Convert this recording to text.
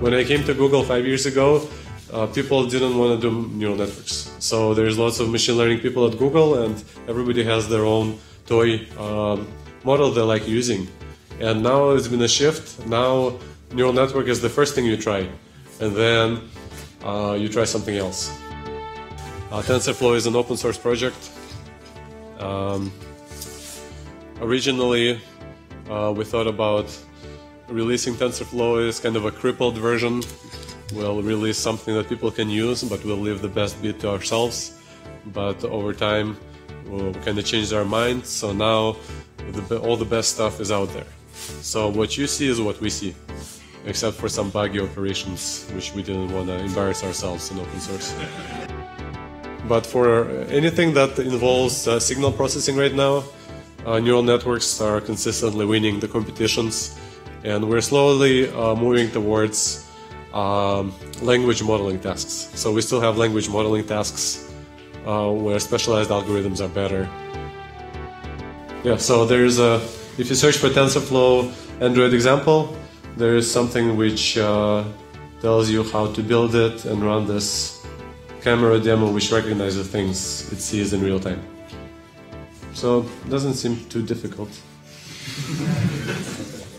When I came to Google five years ago, uh, people didn't want to do neural networks. So there's lots of machine learning people at Google, and everybody has their own toy um, model they like using. And now it's been a shift. Now neural network is the first thing you try, and then uh, you try something else. Uh, TensorFlow is an open source project. Um, originally, uh, we thought about releasing TensorFlow is kind of a crippled version. We'll release something that people can use, but we'll leave the best bit to ourselves. But over time, we'll kind of changed our mind. So now, the, all the best stuff is out there. So what you see is what we see, except for some buggy operations, which we didn't want to embarrass ourselves in open source. But for anything that involves uh, signal processing right now, uh, neural networks are consistently winning the competitions, and we're slowly uh, moving towards um, language modeling tasks. So we still have language modeling tasks uh, where specialized algorithms are better. Yeah, so there's a, if you search for TensorFlow Android example, there is something which uh, tells you how to build it and run this camera demo which recognizes things it sees in real time. So it doesn't seem too difficult.